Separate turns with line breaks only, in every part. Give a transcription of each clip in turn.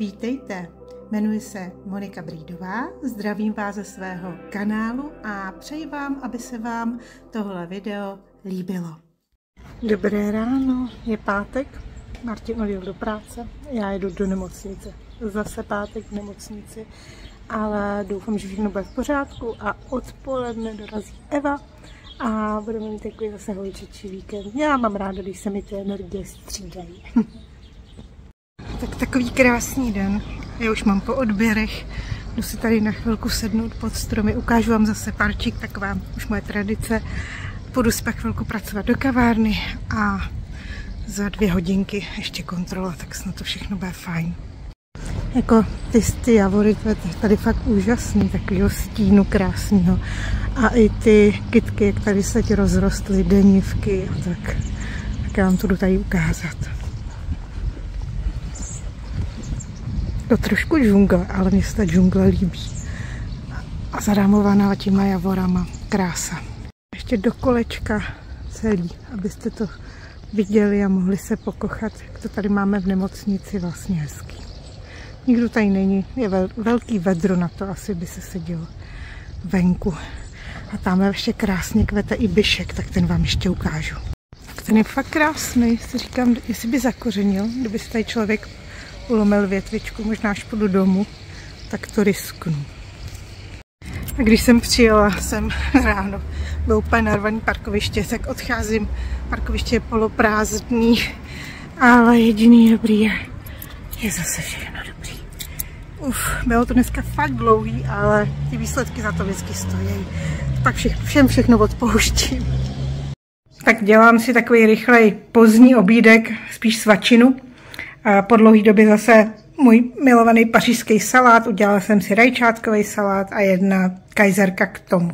Vítejte, jmenuji se Monika Brídová, zdravím vás ze svého kanálu a přeji vám, aby se vám tohle video líbilo. Dobré ráno, je pátek, Martin odjel do práce, já jedu do nemocnice. Zase pátek v nemocnici, ale doufám, že všechno bude v pořádku a odpoledne dorazí Eva a budeme mít takový zase holčičí víkend. Já mám ráda, když se mi ty energie střídají. tak takový krásný den. Já už mám po odběrech. Jdu si tady na chvilku sednout pod stromy. Ukážu vám zase parčík, taková už moje tradice. Půjdu si pak chvilku pracovat do kavárny a za dvě hodinky ještě kontrola, tak snad to všechno bude fajn. Jako ty, ty javory, to je tady fakt úžasný, takového stínu krásného. A i ty kytky, jak tady se ti rozrostly, denivky a tak. Tak já vám to jdu tady ukázat. To trošku džungla, ale mě se ta džungle líbí. A zarámovaná těma javorama. Krása. Ještě do kolečka celý, abyste to viděli a mohli se pokochat, jak to tady máme v nemocnici vlastně hezký. Nikdo tady není, je vel, velký vedro na to, asi by se sedělo venku. A tam ještě krásně kvete i byšek, tak ten vám ještě ukážu. Ten je fakt krásný, si říkám, jestli by zakořenil, kdyby se tady člověk ulomil větvičku, možná až půjdu domů, tak to risknu. A když jsem přijela sem ráno, byl úplně narvaný parkoviště, tak odcházím, parkoviště je poloprázdný, ale jediný dobrý je, je zase všechno dobrý. Uf, bylo to dneska fakt dlouhý, ale ty výsledky za to vždycky stojí. Pak všechno, všem všechno odpouštím. Tak dělám si takový rychlej pozdní obídek, spíš svačinu. Po dlouhé době zase můj milovaný pařížský salát. Udělala jsem si rajčátkový salát a jedna kajzerka k tomu.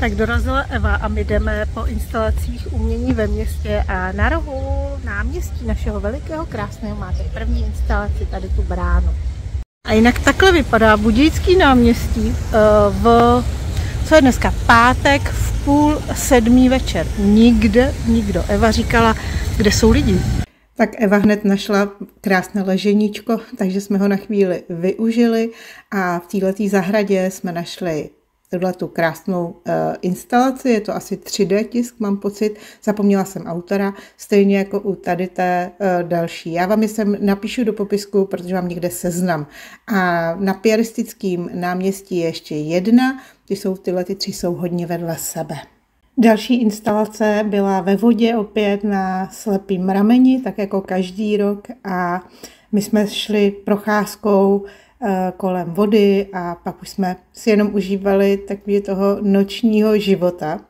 Tak dorazila Eva a my jdeme po instalacích umění ve městě a na rohu náměstí našeho velikého krásného máte první instalaci tady tu bránu. A jinak takhle vypadá Budějický náměstí eh, v, co je dneska, pátek v půl sedmý večer. Nikde, nikdo. Eva říkala, kde jsou lidi. Tak Eva hned našla krásné leženíčko, takže jsme ho na chvíli využili a v této zahradě jsme našli tuhle tu krásnou uh, instalaci, je to asi 3D tisk, mám pocit, zapomněla jsem autora, stejně jako u tady té uh, další. Já vám je sem napíšu do popisku, protože vám někde seznam. A na piaristickém náměstí je ještě jedna, ty jsou tyhle ty tři jsou hodně vedle sebe. Další instalace byla ve vodě opět na slepým rameni, tak jako každý rok a my jsme šli procházkou eh, kolem vody a pak už jsme si jenom užívali takový toho nočního života,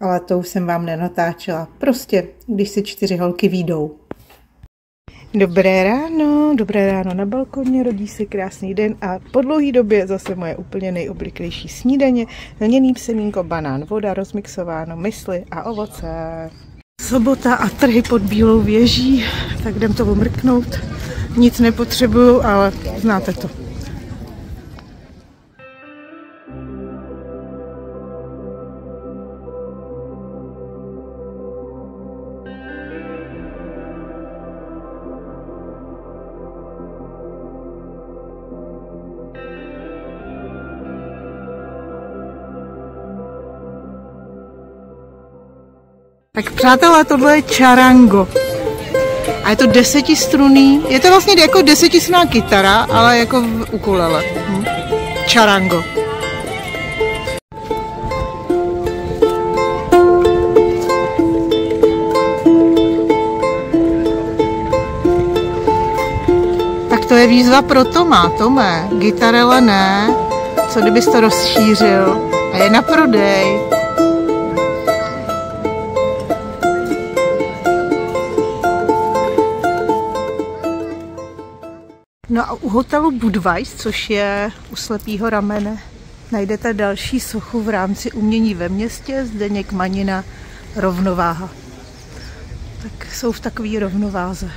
ale to už jsem vám nenatáčela. Prostě, když si čtyři holky výjdou. Dobré ráno, dobré ráno na balkoně, rodí se krásný den a po dlouhé době zase moje úplně nejobliklejší snídaně, lněný semínko, banán, voda, rozmixováno, mysli a ovoce. Sobota a trhy pod Bílou věží, tak jdem to omrknout. Nic nepotřebuju, ale znáte to. Tak přátelé, tohle je čarango. A je to desetistruný, je to vlastně jako desetistruná kytara, ale jako v ukulele. Hm. Čarango. Tak to je výzva pro Toma. Tome, gitarele ne. Co kdybys to rozšířil? A je na prodej. No a u hotelu Budweis, což je u Slepýho ramene, najdete další sochu v rámci umění ve městě, Zdeněk Manina rovnováha. Tak jsou v takové rovnováze.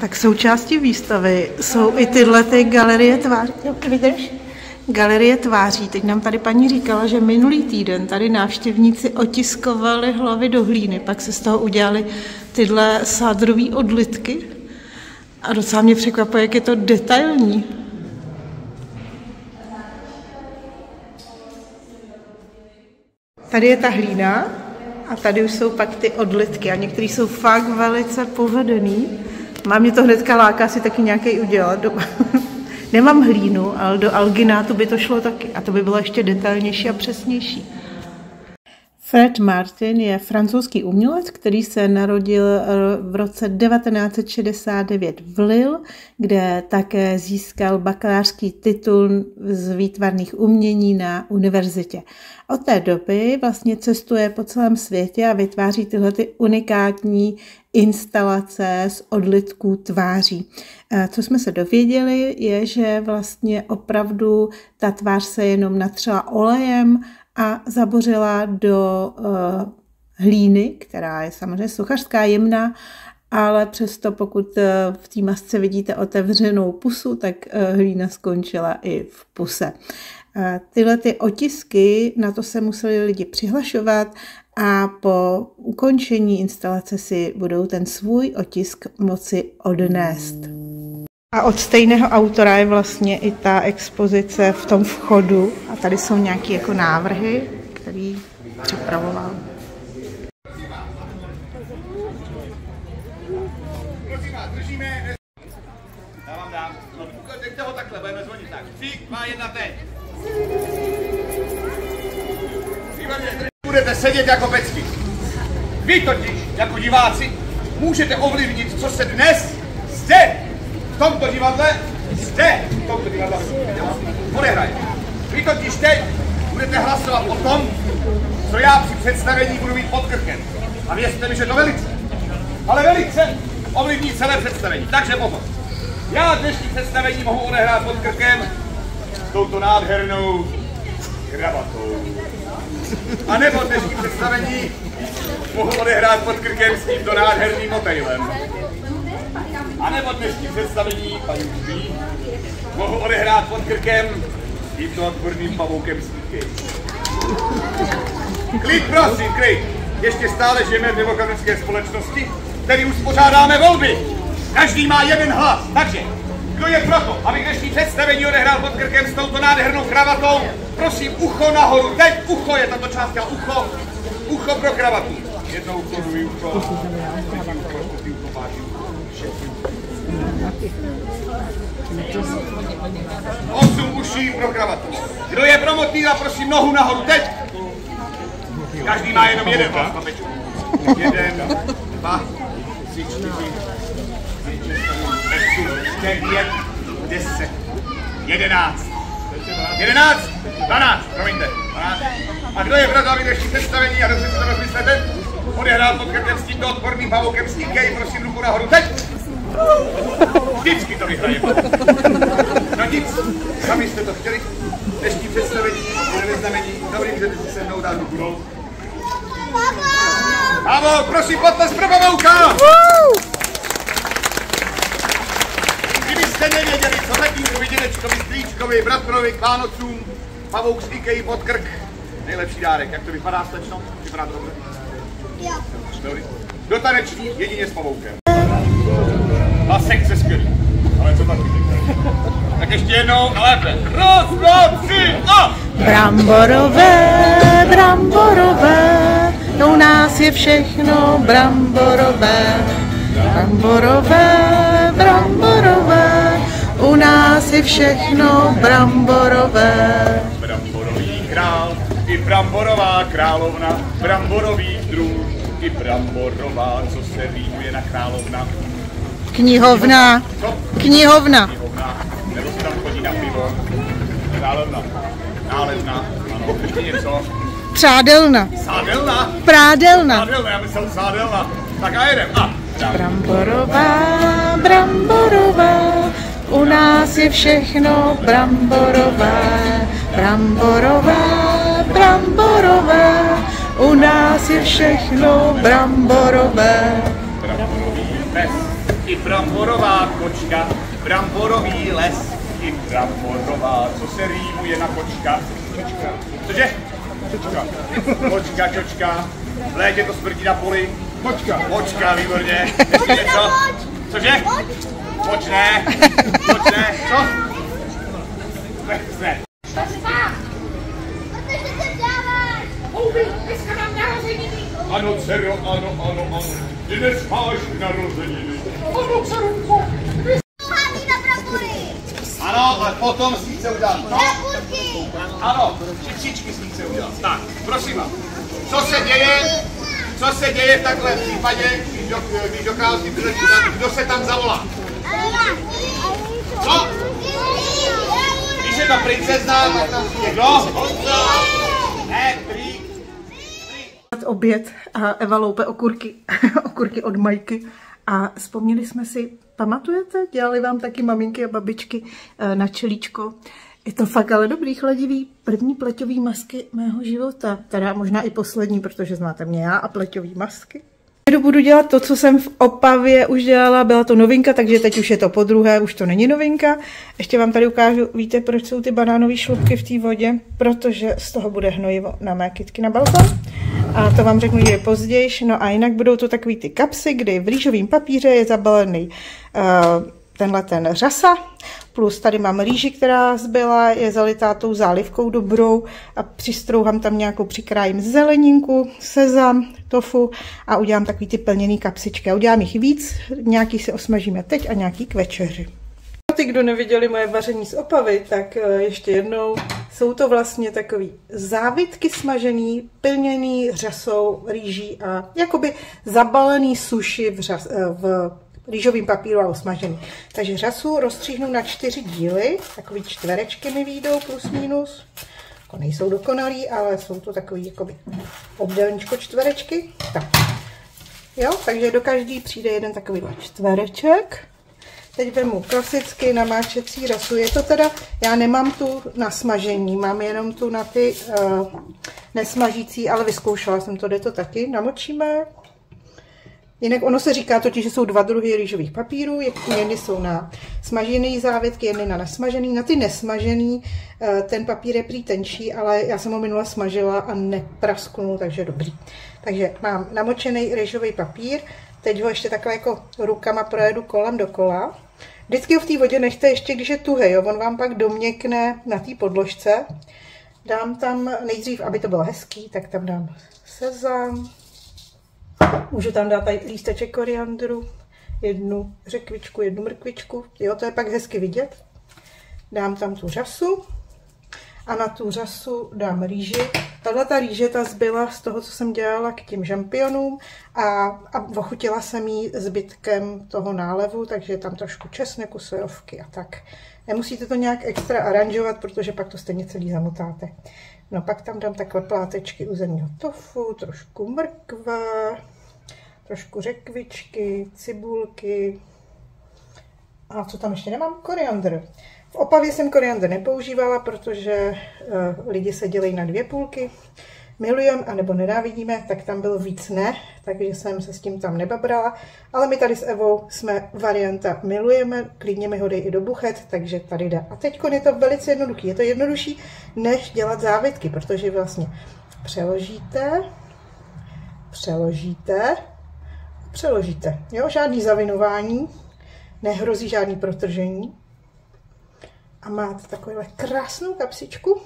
Tak součástí výstavy jsou i tyhle ty galerie tváří. Vydrž? Galerie tváří. Teď nám tady paní říkala, že minulý týden tady návštěvníci otiskovali hlavy do hlíny, pak se z toho udělali tyhle sádrové odlitky. A docela mě překvapuje, jak je to detailní. Tady je ta hlína a tady už jsou pak ty odlitky a některý jsou fakt velice povedený. Mám mě to hnedka láká si taky nějaký udělat. Nemám hlínu, ale do alginátu by to šlo taky. A to by bylo ještě detailnější a přesnější. Fred Martin je francouzský umělec, který se narodil v roce 1969 v Lille, kde také získal bakalářský titul z výtvarných umění na univerzitě. Od té doby vlastně cestuje po celém světě a vytváří tyhle ty unikátní instalace z odlitků tváří. Co jsme se dověděli, je, že vlastně opravdu ta tvář se jenom natřela olejem a zabořila do uh, hlíny, která je samozřejmě suchařská, jemná, ale přesto pokud uh, v té masce vidíte otevřenou pusu, tak uh, hlína skončila i v puse. Tyhle ty otisky, na to se museli lidi přihlašovat a po ukončení instalace si budou ten svůj otisk moci odnést. A od stejného autora je vlastně i ta expozice v tom vchodu. A tady jsou nějaké jako návrhy, který připravoval. Já vám dám. Ho takhle, budeme zvonit tak. 3, 2, 1, teď. Budete sedět jako pecky. Vy totiž, jako diváci, můžete ovlivnit, co se dnes zde, tomto divadle, zde, v tomto divadle, odehraje. Vy totiž teď budete hlasovat o tom, co já při představení budu mít pod krkem. A věřte mi, že to velice, ale velice ovlivní celé představení. Takže pozor. Já dnešní představení mohu odehrát pod krkem touto nádhernou kravatou. A nebo dnešní představení mohu odehrát pod krkem s tímto nádherným motejlem. A nebo dnešní představení paní Ubí mohu odehrát pod krkem s tímto odporným pavoukem sníky. Klid prosím, klid! Ještě stále žijeme v demokratické společnosti, který uspořádáme volby. Každý má jeden hlas, takže kdo je proto, aby dnešní představení odehrál pod krkem s touto nádhernou kravatou? Prosím, ucho nahoru. Teď ucho je tato část těla. Ucho. Ucho pro kravatu. Jedno ucho, druhý ucho. Osm uší pro kravatu. Kdo je pro motýla, prosím, nohu nahoru. Teď. Každý má jenom jeden hlas, Jeden, dva, tři, čtyři, devět, deset, jedenáct, jedenáct, dvanáct, promiňte. A kdo je pro ještě představení a dobře si to rozmyslete, odehrál pod krkem s tímto odporným pavoukem sníkej, prosím ruku nahoru teď. Vždycky to vyhraje. No nic, sami jste to chtěli. Dnešní představení bude ve znamení. Dobrý, že si se mnou dát ruku. Bravo, prosím, potles pro pavouka! Woo! jste nevěděli, co letnímu viděnečkovi, strýčkovi, bratrovi, k Vánocům, pavouk Ikei pod krk. Nejlepší dárek. Jak to vypadá slečno? Vypadá to dobře? Jo. Dobrý. Do taneční jedině s pavoukem. A sekce skvělý. Ale co taky Tak ještě jednou a lépe. Raz, dva, tři a...
Bramborové, bramborové, u nás je všechno bramborové. Bramborové, bramborové, u nás je všechno bramborové.
Bramborový král i bramborová královna, bramborový druh i bramborová, co se rýmuje na královna.
Knihovna. Knihovna.
Nebo se tam chodí na pivo. Královna. Nálezna. Ano, něco.
Přádelna.
Sádelna?
Prádelna.
Sádelna, já myslel sádelna. Tak a jedem. A.
Bramborová, bramborová, u nás je všechno bramborové, bramborové, bramborové, u nás je všechno bramborové.
Bramborový pes
i bramborová kočka, bramborový les, i bramborová, co se rýmuje na kočka. Kočka. Cože? Kočka. Kočka, kočka. V létě to smrdí na poli. Kočka. Kočka, výborně. Ještě něco? Cože? Poč ne. Poč ne. Co? Ne, Ano, dcero, ano, ano, ano. Dnes máš narozeniny. Ano,
na brambory!
Ano, ale potom si chce udělat. No,
Bramburky!
ano, čipsičky si chce udělat. Tak, prosím vás. Co se děje? Co se děje v takhle případě, když, do, když dochází kdo se tam zavolá? Co? Když je ta princezna, tak tam je kdo? Ne, prý.
Oběd a Eva loupe okurky, okurky od Majky. A vzpomněli jsme si, pamatujete, dělali vám taky maminky a babičky eh, na čelíčko. Je to fakt ale dobrý, chladivý, první pleťový masky mého života. Teda možná i poslední, protože znáte mě já a pleťový masky. Budu dělat to, co jsem v Opavě už dělala, byla to novinka, takže teď už je to po druhé, už to není novinka. Ještě vám tady ukážu, víte, proč jsou ty banánové šlupky v té vodě? Protože z toho bude hnojivo na mé kytky na balkon. A to vám řeknu někdy později. No a jinak budou to takový ty kapsy, kdy v rýžovém papíře je zabalený uh, tenhle ten řasa, plus tady mám rýži, která zbyla, je zalitá tou zálivkou dobrou a přistrouhám tam nějakou, přikrájím zeleninku, sezam, tofu a udělám takový ty plněný kapsičky. A udělám jich víc, nějaký si osmažíme teď a nějaký k večeři. Ty, kdo neviděli moje vaření z opavy, tak eh, ještě jednou, jsou to vlastně takový závitky smažený, plněný řasou, rýží a jakoby zabalený suši v, řas, eh, v rýžovým papíru a osmažený. Takže řasu rozstříhnu na čtyři díly, takový čtverečky mi výjdou plus minus. Jako nejsou dokonalý, ale jsou to takový jakoby obdelníčko čtverečky. Tak. Jo, takže do každý přijde jeden takový čtvereček. Teď vemu klasicky namáčecí rasu. Je to teda, já nemám tu na smažení, mám jenom tu na ty uh, nesmažící, ale vyzkoušela jsem to, jde to taky. Namočíme Jinak ono se říká totiž, že jsou dva druhy rýžových papírů. Jedny jsou na smažený závětky, jedny na nesmažený. Na ty nesmažený eh, ten papír je prý tenčí, ale já jsem ho minule smažila a neprasknul, takže dobrý. Takže mám namočený rýžový papír, teď ho ještě takhle jako rukama projedu kolem dokola. Vždycky ho v té vodě nechte ještě, když je tuhý, jo? on vám pak doměkne na té podložce. Dám tam nejdřív, aby to bylo hezký, tak tam dám sezam, Můžu tam dát tady lísteček koriandru, jednu řekvičku, jednu mrkvičku. Jo, to je pak hezky vidět. Dám tam tu řasu a na tu řasu dám rýži. Tahle ta rýže ta zbyla z toho, co jsem dělala k těm žampionům a, a ochutila jsem ji zbytkem toho nálevu, takže tam trošku česneku, sojovky a tak. Nemusíte to nějak extra aranžovat, protože pak to stejně celý zamotáte. No pak tam dám takhle plátečky uzeného tofu, trošku mrkve, trošku řekvičky, cibulky a co tam ještě nemám? Koriandr. V Opavě jsem koriandr nepoužívala, protože uh, lidi se dělají na dvě půlky. Milujeme anebo nenávidíme, tak tam bylo víc ne, takže jsem se s tím tam nebabrala. Ale my tady s Evou jsme varianta milujeme, klidně mi ho dej i do buchet, takže tady jde. A teď je to velice jednoduché. Je to jednodušší, než dělat závitky, protože vlastně přeložíte, přeložíte, přeložíte. Jo, žádný zavinování, nehrozí žádný protržení. A máte takovouhle krásnou kapsičku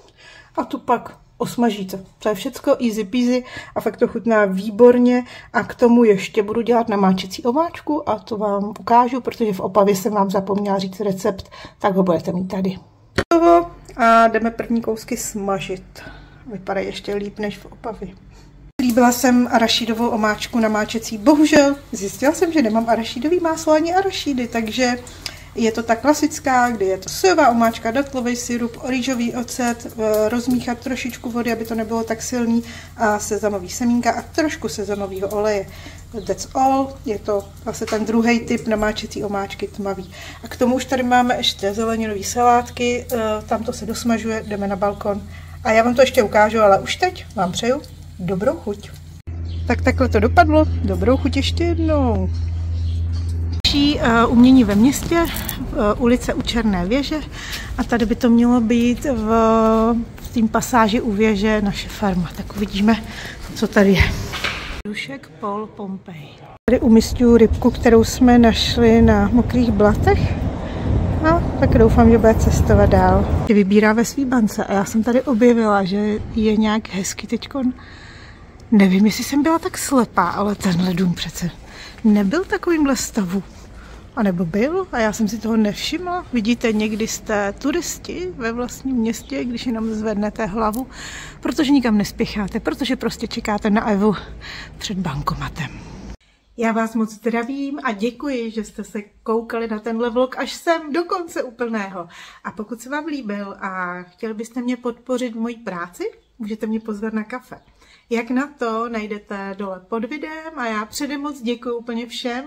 a tu pak osmažíte. To je všecko easy peasy a fakt to chutná výborně a k tomu ještě budu dělat namáčecí omáčku a to vám ukážu, protože v Opavě jsem vám zapomněla říct recept, tak ho budete mít tady. A jdeme první kousky smažit. Vypadá ještě líp než v Opavě. Líbila jsem arašídovou omáčku namáčecí. Bohužel zjistila jsem, že nemám arašídový máslo ani arašídy, takže je to ta klasická, kdy je to sojová omáčka, datlový syrup, rýžový ocet, rozmíchat trošičku vody, aby to nebylo tak silný, a sezamový semínka a trošku sezamového oleje. That's all. Je to vlastně ten druhý typ namáčecí omáčky tmavý. A k tomu už tady máme ještě zeleninové salátky, eh, tam to se dosmažuje, jdeme na balkon. A já vám to ještě ukážu, ale už teď vám přeju dobrou chuť. Tak takhle to dopadlo. Dobrou chuť ještě jednou. Další uh, umění ve městě, uh, ulice u Černé věže a tady by to mělo být v, v tým pasáži u věže naše farma. Tak uvidíme, co tady je. Dušek Paul Pompej. Tady umistuju rybku, kterou jsme našli na mokrých blatech. No, tak doufám, že bude cestovat dál. Vybírá ve svý bance a já jsem tady objevila, že je nějak hezky teďkon. Nevím, jestli jsem byla tak slepá, ale tenhle dům přece nebyl takovýmhle stavu. A nebo byl a já jsem si toho nevšimla. Vidíte, někdy jste turisti ve vlastním městě, když jenom zvednete hlavu, protože nikam nespěcháte, protože prostě čekáte na Evu před bankomatem. Já vás moc zdravím a děkuji, že jste se koukali na tenhle vlog až sem do konce úplného. A pokud se vám líbil a chtěli byste mě podpořit v mojí práci, můžete mě pozvat na kafe. Jak na to najdete dole pod videem a já předem moc děkuji úplně všem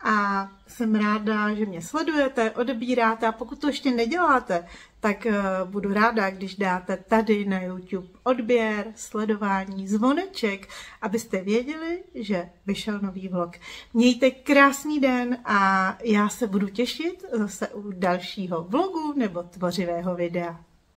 a jsem ráda, že mě sledujete, odebíráte a pokud to ještě neděláte, tak uh, budu ráda, když dáte tady na YouTube odběr, sledování, zvoneček, abyste věděli, že vyšel nový vlog. Mějte krásný den a já se budu těšit zase u dalšího vlogu nebo tvořivého videa.